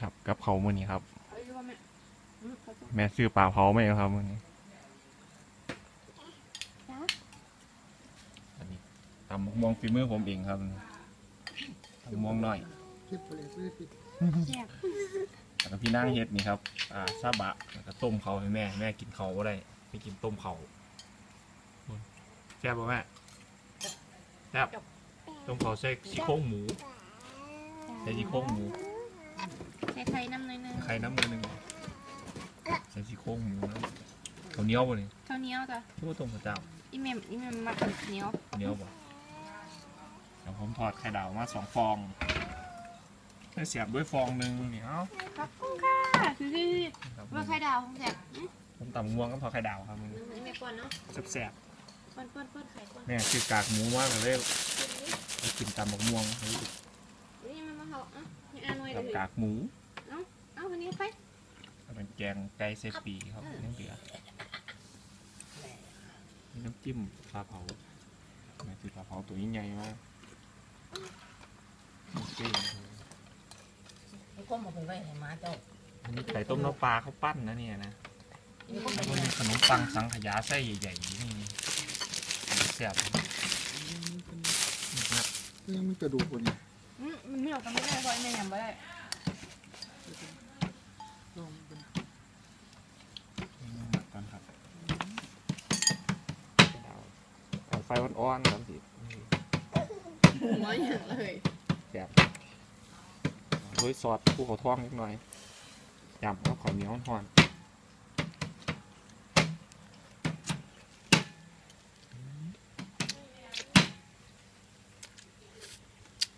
ครับกับเขาวมื้อนี้ครับเอาอยู่ว่าแม่อืมเขาจะแม่ซื้อปลาเผาไหมครับมื้อนี้จ้าอันนี้ตำมะม่วงฝีมือผมเองครับตำมะม่วงน้อยคลิปเลยซื้อคลิปแซ่บแล้วก็พี่นางเฮ็ดนี่ครับอ่าซาบะแล้วก็ต้มเขาให้แม่ แม่กินเขาก็ได้ไม่กินต้มเขาแซ่บป่ะแม่แซ่บต้มเขาใส่ซี่โครงหมูใส่ซี่โครงหมูใส่ไข่น้ำหน่อยนึงไข่น้ำมือหนึ่งใส่ซี่โครงหมูนะเขาวเหนียวป่ะนี่ข้าวเหนียวจ้ะทุกต้มข้าวเจ้าอีเมมอีเมมมากับเหนียวเหนียวป่ะเดี๋ยวผมทอดไข่ดาวมาสองฟองแล้วเสียบด้วยฟองหนึ่งนี่เอ้าขอบคุณค่ะคือคือครับว่าไข่ดาวของแซ่บอืมผมตำม่วงก็ทอดไข่ดาวครับมึงอีเมมก่อนเนาะแซ่บป้อนป้อนป้อนไข่ก่อนๆแม่คือกากหมูมากเลยกินตำมะม่วงนี่มันมาเขาอะนี่อ่านหน่อยกับเลยกากหมู เอาวันนี้ไปแล้วเป็นแกงไก่เซปีครับนี่เหลือนี่น้ำจิ้มปลาเผาแม่คือปลาเผาตัวใหญ่ๆมากจริงนี่ก็มาไปไว้ให้หมาเจ้าอันนี้ไข่ต้มน้ำปลาเขาปั้นนะเนี่ยนะนี่ก็ไปแล้วก็ไว้มีขนมปังสังขยาไส้ใหญ่ๆนี่แซ่บนะยังมีกระดูกคนนี้อืมมันไม่ออกกันไม่ได้เพราะอีเมมยังไม่ได้ ลองเป็น ก่อนครับเอา ไฟอ่อนๆครับสิหัวอย่างเลยแซ่บโรยซอสภูเขาทองนิดหน่อยยำกับข้าวเหนียวห่อน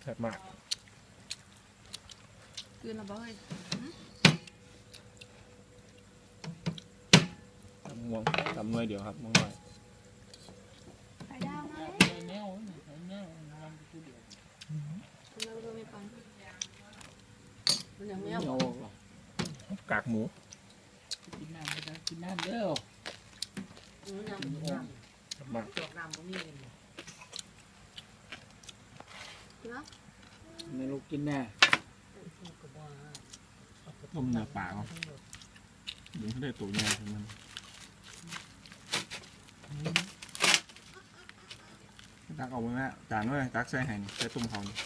แซ่บมากคืนเราบ่เฮ้ยตำม่วงตำหน่วยเดียวครับม่วงหน่อย ไข่ดาวมา แนวแนวมันคือเดียว เราเราไม่ปัน มันยังแนเหวนียวกากหมู กินน้ำไม่ได้กินน้ำเด้อน้ำน้แซ่บมากำจอกน้ำก็มีเลยเนาะในลูกกินแน่ต้มเนื้อปลาครับเดี๋ยวเขาได้ตัวใหญ่ของมันตักเอาไว้แม่จานไว้ตักใส่ให้นี่ใส่ต้มเขานี่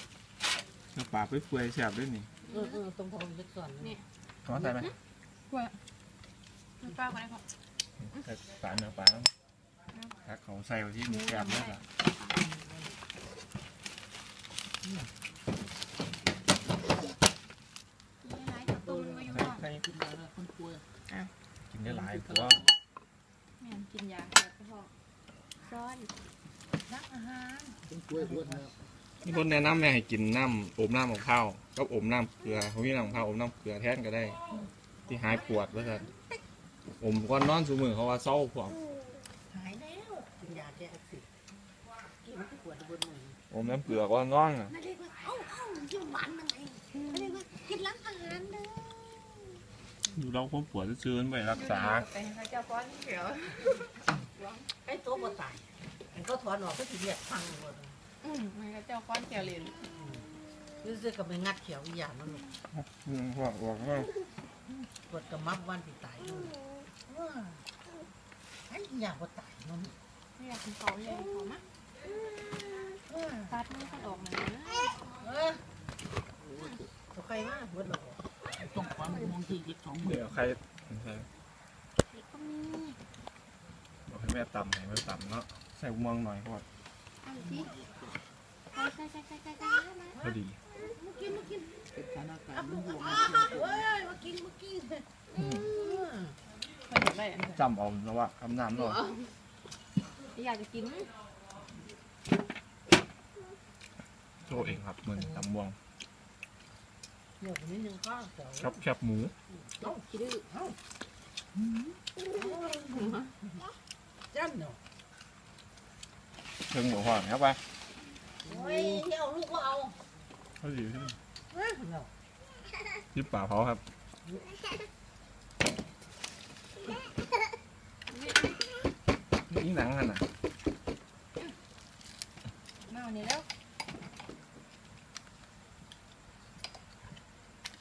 เนื้อปลาเปื่อยๆแซ่บด้วยนี่เออเออตรงท้องเล็กส่วนนี่ขอใส่ไหมมันป้าคนไหนของใส่ปลาเนื้อปลาตักเขาใส่ไว้ที่นี่แซ่บเลยล่ะนี่ไรกับต้มมาอยู่ใส่เนาะใส่กินมาแล้วคนป่วยกินได้หลายเพราะว่าแม่กินยาแก้กระเพาะซ้อนรักอาหารเป็นกล้วยอ้วนแล้ว มีคนแนะนำแม่ให้กินน้ำอมน้ำของข้าวก็อมน้ำเกลือเขามีน้ำของข้าวอมน้ำเกลือแทนก็ได้ ที่หายปวดว่าซั่นอมก้อนนอนสูมือเขาว่าเศร้าพวกหายแล้วกินยาแก้อักเสบกินมันปวดบนมืออมน้ำเกลือก้อนนอนอะไม่ได้ว่าเอ้าเอ้าอยู่หวานมันไงไม่ได้ว่ากินร้านอาหารเด้ออยู่เราคนปวดซื้อๆไปรักษาไปให้เขาเจ้าก้อนเขียวไอ้ตัวบ่ตายมันก็ถอนออกก็สิเรียกพังหมด อืมให้เขาเจ้าก้อนเขียวเหรียญซื้อๆกับไปงัดเขียวอีหยามันลูกอืมพวกบอกว่าปวดกระมับวันสิตายอยู่ไอ้ยาบ่ตายมันไม่อยากกินเขาเลยเขามะตัดมันก็ออกมานะเออตัวใครมาเบิดแล้วต้องความมองที่ยึดของมือเดี๋ยวใครใครนี่ก็มีบอกให้แม่ตำให้แม่ตำเนาะใส่อุโมงค์หน่อยพอดเอาสิใส่ใส่ใส่ใส่ใส่ใส่มาพอดีมากินมากินเป็นส พอดีจำเอาแล้วว่าคำนำเนาะอยากจะกินโชว์เองครับเหมือนตำม่วงเดี๋ยวนี้นึงข้าวเขียวครับแคบหมูจำเนาะเชิงหมูหอนครับไป โอ้ยเดี๋ยวลูกก็เอาพอดีใช่ไหมเอ้ยเนาะที่ป่าเผาครับนี่หนังขนาดมาวันนี้แล้ว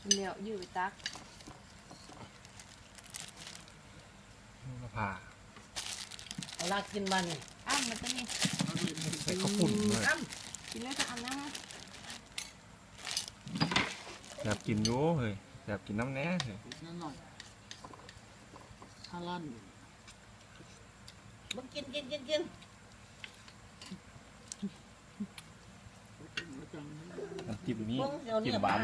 เดี๋ยวอยู่ไปตักมะพร้าวเอาลากกินบ้านนี่อ้าวมันจะมีใส่ข้าวปุ้นด้วยอ้ํ กินได้สักอันนะอยากกินอยู่เฮ้ยอยากกินน้ำแหน่เฮ้ยอีกนิดหน่อยห้าล้านอยู่มึงกินกินกินกินแล้วจังน้ำจิ้มนี้มึงเดี๋ยวกิเนี่นยหวาน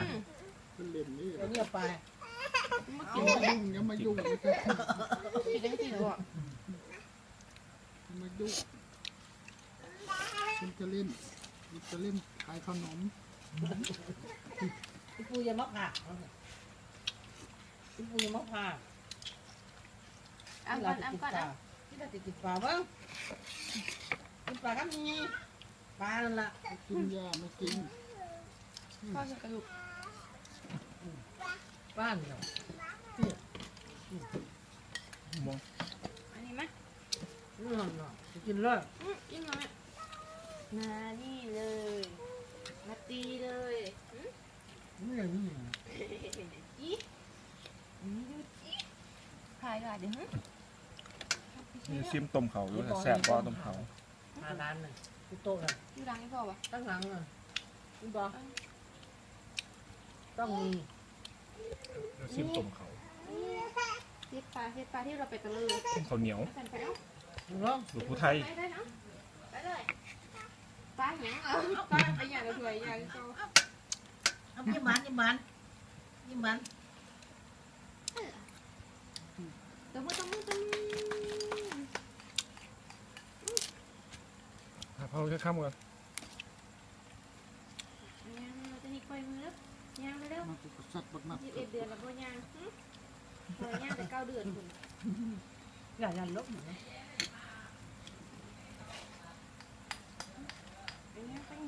เป็นเล่นนี่เดี๋ยวเนี่ยไปเอายุ่งอยังมายุ่งนะครับกินได้จริงบ่อย่ามายุ่งคุณจะเล่นคุณ จะเล่นขายขนมพี่ปูอย่ามาผ่าพี่ปูอย่ามาผ่าอ้าวก่อนอ้าวก่อนอ้าวที่เราจะกินปลาบ้างกินปลากันยังไงปลานั่นล่ะกินยาไม่กินพ่อจะกระดูกปลาเนี่ยมองอันนี้ไหมนี่นน่ะจะกินเลยอืมกินหน่อย มานี่เลย มาตีเลยอืมนี่อย่างนี้อีอืมดูอีพายก่อนเดี๋ยวฮะนี่ซิมต้มเขาอยู่แต่แซ่บกว่าต้มเขาปลาร้านน่ะที่โต๊ะน่ะอยู่รังนี่พ่อปะตั้งหลังน่ะคุณบอกต้องมีแล้วซิมต้มเขาเฮ็ดปลาเฮ็ดปลาที่เราไปตะลือต้มข้าวเหนียวไปไปเอาเนาะหรือผู้ไทยไปได้เนาะไปเลย ปลาหยังเอาปลาไปอย่างละถ้วยอย่างโตเอายิ้มหวานยิ้มหวานยิ้มหวาน ตบมือตบมือตบมือ หาเผาจะข้ามกั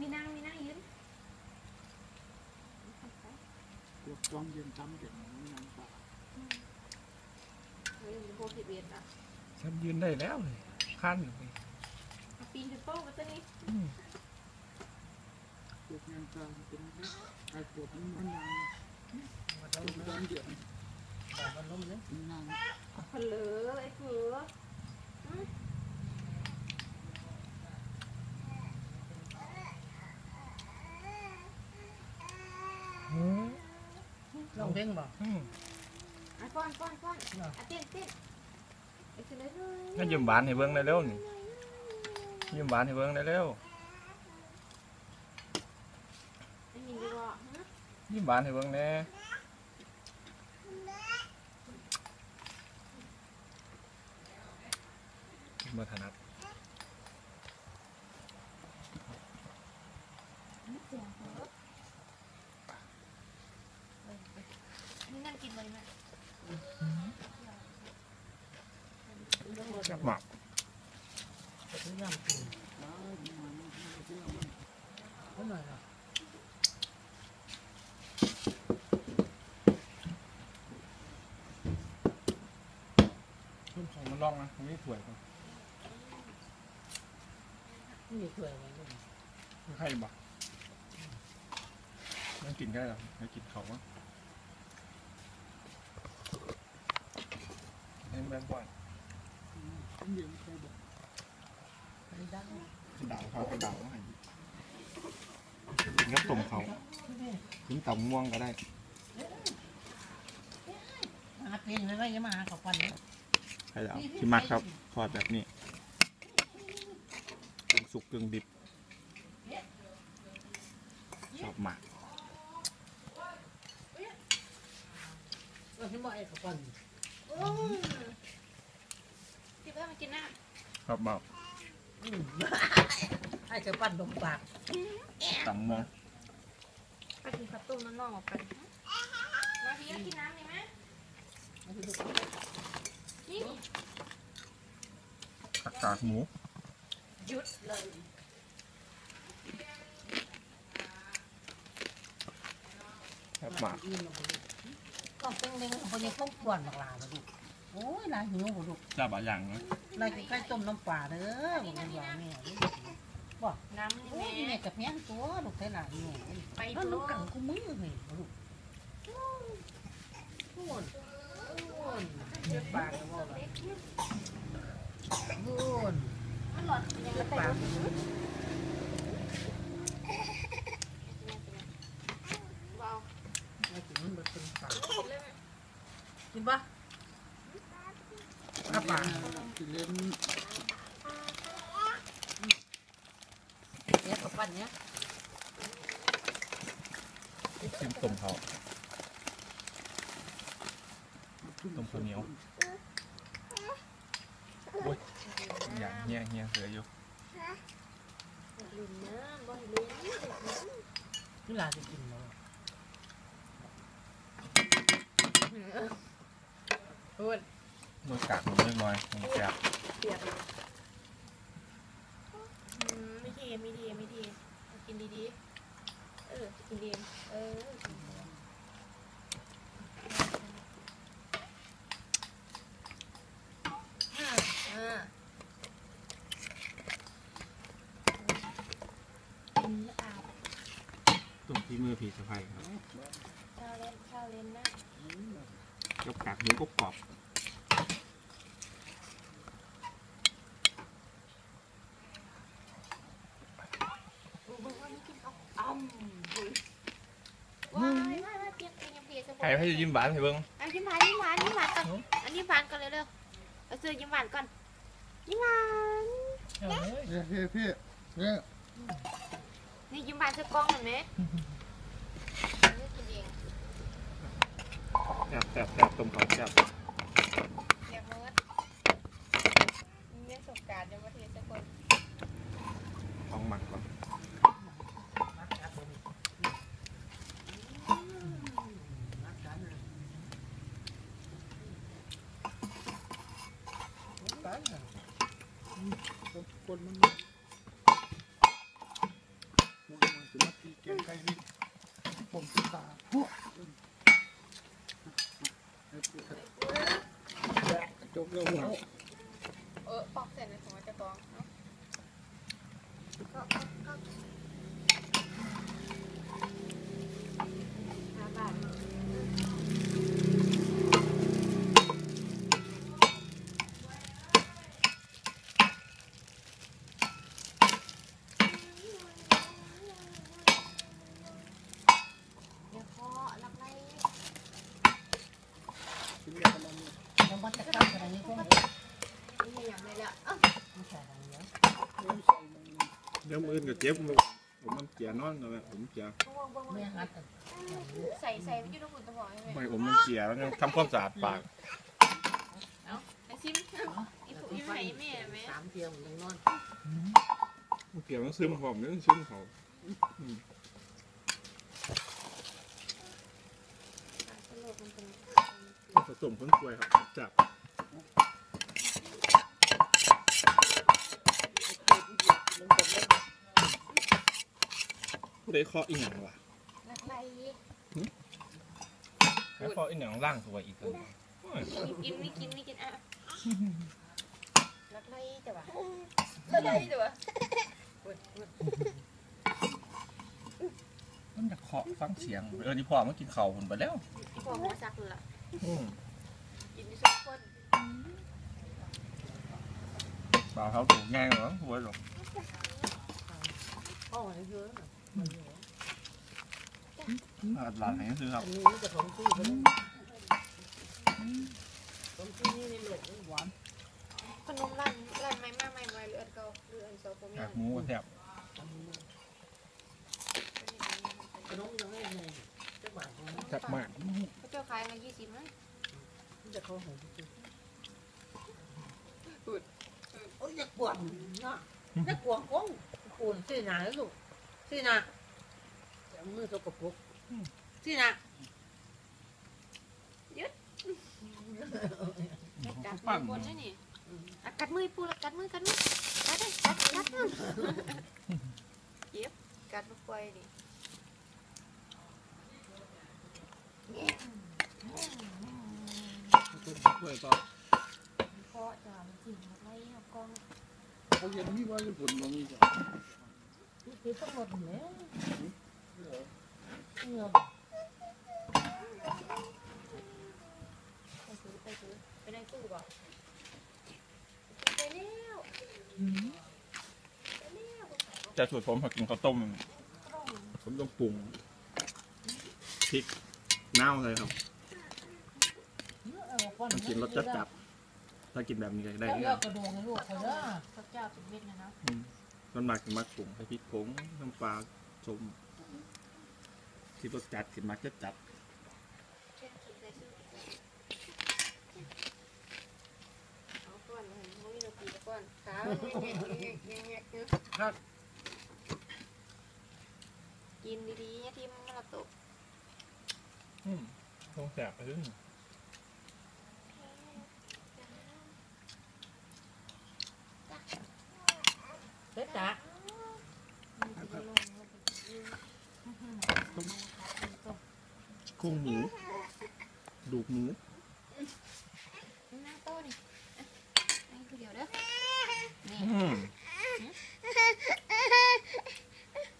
นยังเราจะนี่ค่อยมือยังเร็วมาตุกสัตว์บักนัดยี่สิบเอ็ดเดือนแล้วบ่ยังบ่ยังแต่เก้าเดือนคุณอย่าอย่าลบนะไปมีนั่งมีนั่งยืนพวกจอมเย็นจำเย็นไม่นานป่าเฮ้ยโคสิบเอ็ดอะฉันยืนได้แล้วเลยขั้นเลยปีนขึ้นโป๊ะมาตัวนี้อืมพวกงานการเป็นนะไอ้ปวดมันมันนานมันพล้วมกเลจอยมเย็นมันล้มเลยมันนานเพลือไอ้เผืออืม ลอง เพ่งบ่อืมอะก้อนก้อนก้อนอะเต้นเต้นไอ้คือเลยเลยงั้นยืมหวานให้เบิ้งได้เร็วนี่ยืมหวานให้เบิ้งได้เร็วไอ้ยินดีกว่ายืมหวานให้เบิ้งแหน่มาถนัด นี่นั่งกินเลยแม่ แซ่ บมากถึงยามกินเอาหน่อยนะชุ่มใส่มันลองนะมันไม่ถ่วยกันนี่ถ้วยไว้ลูกใครบ่ไม่กินได้หรอไม่กินเขาวะเล่นแบงก่อนจอม เย็นใครบอกไม่ได้กระดาวเขากระดาวให้กินกับต้มเขากินตับม่วงก็ได้หาเป็นไม่ว่ามาหากับฟันเนี่ยใครเอาที่มักครับทอดแบบนี้กึ่งสุกกึ่งดิบชอบมากเราที่บอกไอ้กับฟัน ที่เพื่อนมากินน้ครับเบาอืมไอ้กับฟันดมปากตับม่วงำไปกินข้าวต้มน้องๆออกไปมาพี่กินน้ำได้ไหมเอาไปดูนี่ผักกาดหมูหยุดเลยครับมากอิ่มแล้วบ่ลูกก็เป็นเล็งคนนี้เขากวนบักลาบ่ลูก โอ้ยลาหิวบ่ลูกจับอะอย่างนะลากิ้ไข่ต้มน้ำปลาเด้อบอกเลยว่าแม่เด้อบอกน้ำโอ้ยแม่แม่กับแม่งตัวลูกไทยหลานแม่ไปลูกกังกูมือเลยบ่ลูกโอ้ยโอ้เจ็บปากก็บ่ล่ะโอ้ยอร่อยเจ็บไปากลูกจนมันบ่เป็นปากกินปะ เล่นเนี่ยกับปั้นเนี่ยชิมต้มเขาต้มข้าวเหนียวโอ้ยอย่างเงี้ยเงี้ยเสืออยู่ลืมนะบ่ให้ลืมเวลาจะกินแล้วพูด มือกากมันเล็กน้อยมันแซ่บเปียกเลยอืมไม่ทีไม่ทีไม่ทีกินดีๆ เออ กินดีเออกินดีอ่าอ่ากินแล้วอาบต้มที่มือผีสะพายครับข้าวเล่นข้าวเล่นนะ ยกับกากหมูกรอบอกว่านี่กินเอาอ้ำอุ้ยว้ายว้ายว้ายเปียกเปียกเปียกสัก ๆ ใครให้ยิ้มหวานให้เบิ้งเอายิ้มหวานยิ้มหวานยิ้มหวานก่อนอันนี้หวานก่อนเร็วๆเอาเสื้อยิ้มหวานก่อนยิ้มหวานเฮ้ยเฮ้ยพี่พี่เนี่ยนี่ยิ้มหวานเสื้อกล้องเห็นไหมเลือกกินเองแซ่บแซ่บแซ่บต้มเขาแซ่บเรียกเมิร์ดมีประสบการณ์ในประเทศสักคนท้องหมักก่อน นักการเมืองนักการเมืองนักการเมือง คนมันมันมันจะมาตีแกงไก่นี่ผมตาพวกจบแล้วหัว เออปอกเสร็จในของจะกองเนาะห้าบาทเดี๋ยวคอลักไล่ กินแบบนั้น แล้วมันจะกลับอะไรนี่ก็ไม่ นี่อย่างไรละเอ้า ใช่อะไรเนี้ย ไม่ใส่มัน เดี๋ยวมือกับเจ็บผมมันเจียนอนเลยผมเจียไม่หัดกันใส่ใส่ไม่ยุ่งหุ่นตะบอกใช่ไหมไม่ผมมันเจียแล้วยังทำความสะอาดปากเอาไอซิมอีผูอีไผ่แม่แม่สามเที่ยวหนึ่งนอนมันเกี่ยวต้องซื้อมาหอมเนี่ต้องซื้อมาหอมสมเป็นผสมคนป่วยครับจับ ผู้ใดเคาะอีหยังวะลักไล่ให้เคาะอีหยังล่างตัวอีกตัวหนึ่งโอ้ยกินไม่กินไม่กินอะลักไล่จ้ะวะลักไล่จ้ะวะมันจะเคาะฟังเสียงเออนี่พ่อมากินเข่าวผมไปแล้วพอหัวซักเลยล่ะอืมกินทุกคนบ่าวเขาถูกง่ายเหรอหัวหรอกพ่อมันเยอะนะอา หลานไหนก็ซื้อครับอันนี้จะของที่ไปเลยของที่นี่ในโลกหวานขนมร้านร้านใหม่มาใหม่ใหม่เลือดเก่าเลือดโซโคมีกากหมูก็แซ่บขนมยังไม่ไงจะบาทของแซ่บมากเขาเจ้าขายมายี่สิบมั้งจะเข้าหงที่โอ้ยจะกวนนะจะกวนกงปูนสินะลูก สินะมือสกปรกสินะกัดมือคนนี่นี่อะกัดมือปูละกัดมือกัดมือกัดเลยกัดกัดมือเย็บกัดลูกไฟดิช่วยต่อเพราะจะมันจริงลักไล่เอากล้องเขาเย็นมีว่าญี่ปุ่นมันมีจ้ะ คือต้องหมดแล้วเงือไปซื้อไปซื้อไปในตู้ก่อนไปแล้วไปแล้วจะสูตรผมผักกินข้าวต้ม ผมต้องปรุงพริกเน่าเลยครับมันกินรสจัดจัดๆถ้ากินแบบนี้ก็ได้เลือกกระโดงให้ลูกเขาเด้อพระเจ้าเป็นเม็ดนะเนาะ มันมักมักผงให้พริกผงน้ำปลาชมที่รสจัดกินมักจัดจัดเอาก้อนเลยมันมีดอกกีก้อนขาแงะแงะแงะแงะครับกินดีๆเนี่ยที่มันละตกๆอืมต้องแสบไปด้วย เด็ดจ้ะ กุ้งหมูดูกหมูนั่งโต๊ะนี่นั่งคือเดียวเด้อนี่อืม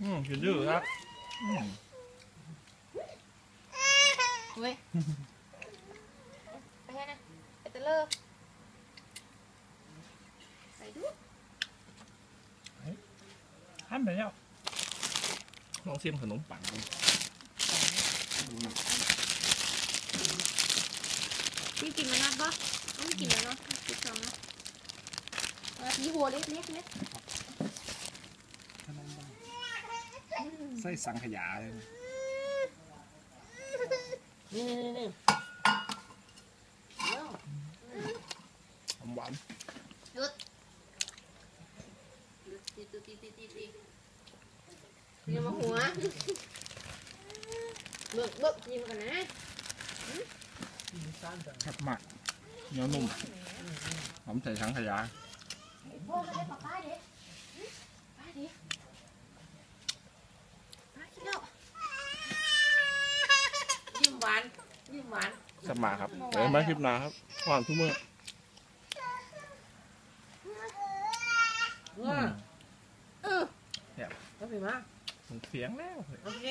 อืมกินดื้อครับอืมเว้ยไปให้นะไปตะเลอไปดูหั่นไปแล้วลองเสียมขนมปังดู พี่กินมันนัดปะต้องกินแล้วเนาะกินสองเนาะเอายี่หัวเล็กเล็กเล็กไส้สังขยาเลยนี่นี่นี่เดี๋ยวหวานตีตีตีตีตีตีเรียมาหัวเบิกเบิกกินกันนะ ครับมากเหนียวนุ่มหอมใส่สังขยาโอ้มาได้ป้าป้าเด็ป้าเด็ป้ากินแล้วยิ้มหวานยิ้มหวานสมาครับเดี๋ยวมาคลิปหนาครับหวานทุกมื้อเออเออเอาไปมาเสียงแล้ว โอเค